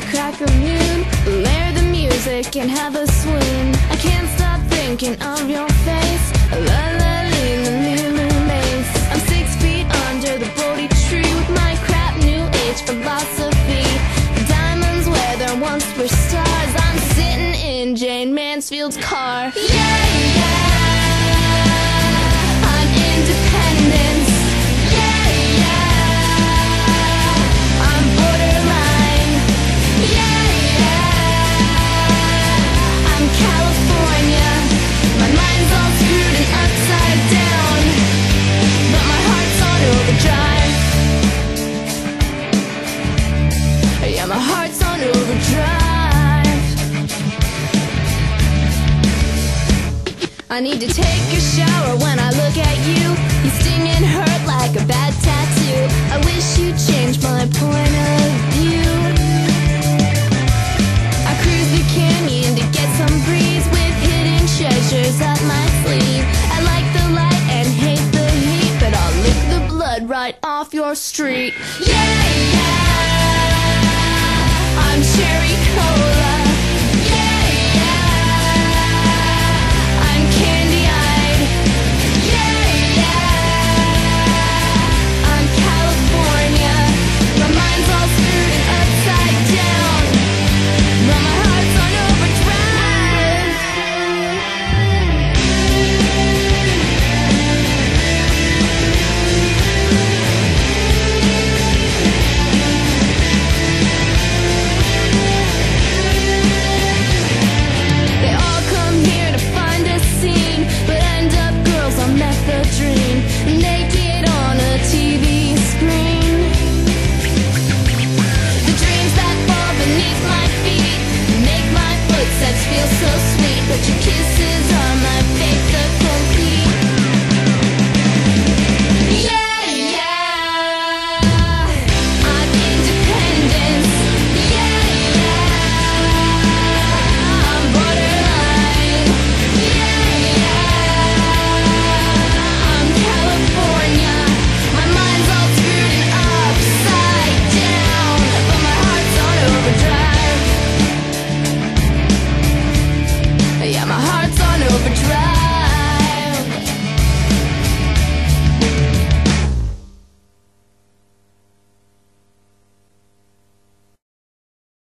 the crack of noon. Layer the music and have a swoon. I can't stop thinking of your face. La la la la. I'm six feet under the tree with my crap new age philosophy. The diamonds where once were stars. I'm sitting in Jayne Mansfield's car. Yeah, yeah. I'm independence. I need to take a shower when I look at you. You sting and hurt like a bad tattoo. I wish you'd change my point of view. I cruise the canyon to get some breeze with hidden treasures up my sleeve. I like the light and hate the heat, but I'll lick the blood right off your street. Yeah, yeah. I'm cherry cola. on overdrive.